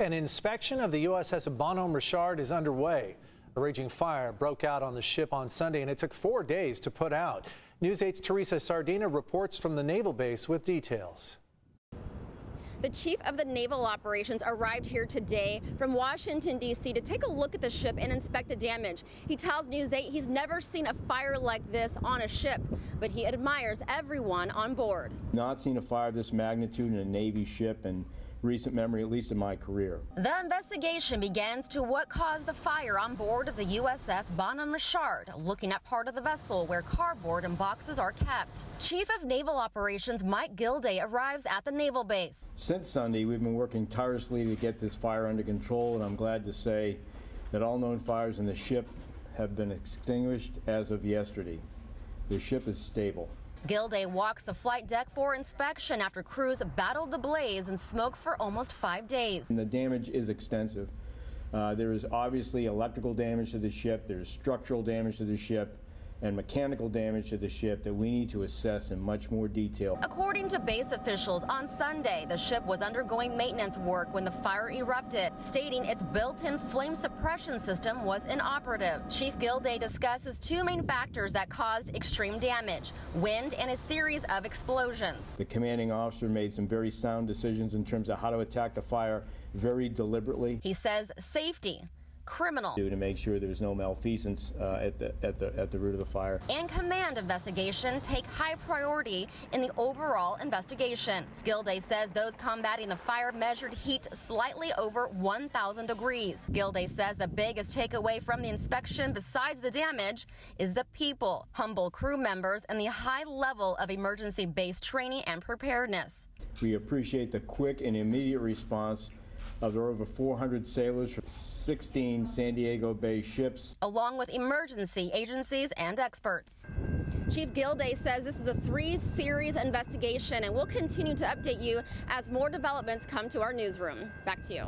An inspection of the USS Bonhomme Richard is underway. A raging fire broke out on the ship on Sunday, and it took four days to put out. News 8's Teresa Sardina reports from the naval base with details. The chief of the naval operations arrived here today from Washington, D.C. to take a look at the ship and inspect the damage. He tells News 8 he's never seen a fire like this on a ship, but he admires everyone on board. Not seen a fire of this magnitude in a Navy ship and recent memory, at least in my career. The investigation begins to what caused the fire on board of the USS Bonhomme Richard, looking at part of the vessel where cardboard and boxes are kept. Chief of Naval Operations Mike Gilday arrives at the naval base. Since Sunday, we've been working tirelessly to get this fire under control, and I'm glad to say that all known fires in the ship have been extinguished as of yesterday. The ship is stable. Gilday walks the flight deck for inspection after crews battled the blaze and smoke for almost five days. And the damage is extensive. Uh, there is obviously electrical damage to the ship, there's structural damage to the ship, and mechanical damage to the ship that we need to assess in much more detail. According to base officials, on Sunday, the ship was undergoing maintenance work when the fire erupted, stating its built-in flame suppression system was inoperative. Chief Gilday discusses two main factors that caused extreme damage, wind and a series of explosions. The commanding officer made some very sound decisions in terms of how to attack the fire very deliberately. He says safety criminal. To make sure there's no malfeasance uh, at, the, at, the, at the root of the fire. And command investigation take high priority in the overall investigation. Gilday says those combating the fire measured heat slightly over 1,000 degrees. Gilday says the biggest takeaway from the inspection, besides the damage, is the people, humble crew members, and the high level of emergency-based training and preparedness. We appreciate the quick and immediate response of the over 400 sailors from 16 San Diego Bay ships, along with emergency agencies and experts. Chief Gilday says this is a three-series investigation, and we'll continue to update you as more developments come to our newsroom. Back to you.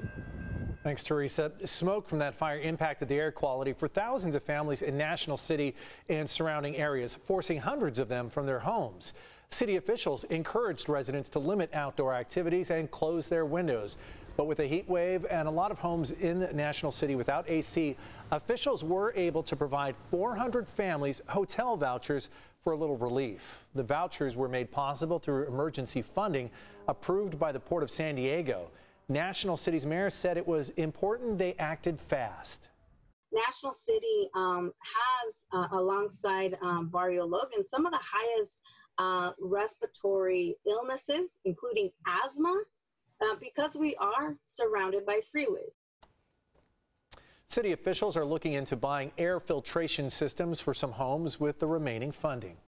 Thanks, Teresa. Smoke from that fire impacted the air quality for thousands of families in National City and surrounding areas, forcing hundreds of them from their homes. City officials encouraged residents to limit outdoor activities and close their windows. But with a heat wave and a lot of homes in National City without AC, officials were able to provide 400 families hotel vouchers for a little relief. The vouchers were made possible through emergency funding approved by the Port of San Diego. National City's mayor said it was important they acted fast. National City um, has, uh, alongside um, Barrio Logan, some of the highest uh, respiratory illnesses, including asthma, uh, because we are surrounded by freeways. City officials are looking into buying air filtration systems for some homes with the remaining funding.